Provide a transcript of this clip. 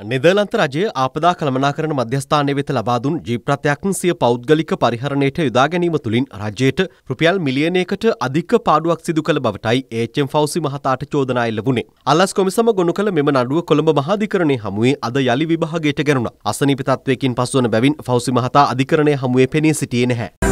නෙදර්ලන්ත රජය ආපදා කළමනාකරන මධ්‍යස්ථානය වෙත ලබා දුන් ජීප්‍රත්‍යයක් සිය පෞද්ගලික පරිහරණයට යොදා ගැනීම තුළින් රජයට රුපියල් මිලියනයකට අධික පාඩුවක් සිදු කළ බවටයි ඒචම් ෆවසි මහතාට චෝදනා එල්ල වුණේ. අල්ලස් කොමිසම ගොනු කළ මෙම නඩුව කොළඹ මහාධිකරණය හමුවේ අද යළි විභාගයට ගැනුණා. අසනීප තත්වයකින් පසුවන බැවින් ෆවසි මහතා අධිකරණය හමුවේ පෙනී සිටියේ නැහැ.